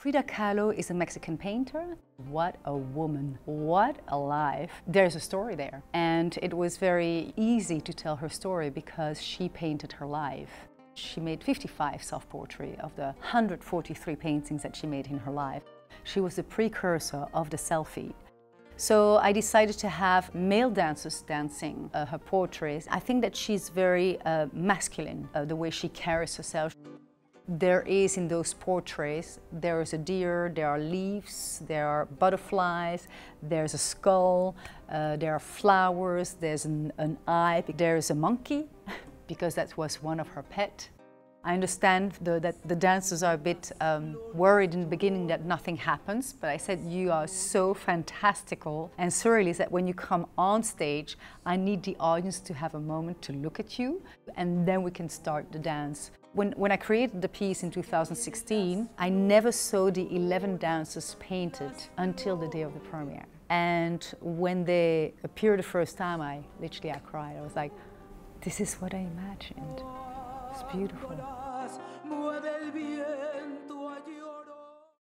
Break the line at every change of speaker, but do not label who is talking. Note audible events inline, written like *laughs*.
Frida Kahlo is a Mexican painter. What a woman, what a life. There's a story there. And it was very easy to tell her story because she painted her life. She made 55 self-portraits of the 143 paintings that she made in her life. She was the precursor of the selfie. So I decided to have male dancers dancing uh, her portraits. I think that she's very uh, masculine, uh, the way she carries herself. There is in those portraits, there is a deer, there are leaves, there are butterflies, there's a skull, uh, there are flowers, there's an, an eye, there's a monkey, *laughs* because that was one of her pet. I understand the, that the dancers are a bit um, worried in the beginning that nothing happens, but I said you are so fantastical and surrealist that when you come on stage, I need the audience to have a moment to look at you, and then we can start the dance. When, when I created the piece in 2016, I never saw the 11 dancers painted until the day of the premiere. And when they appeared the first time, I literally I cried. I was like, this is what I imagined. It's beautiful.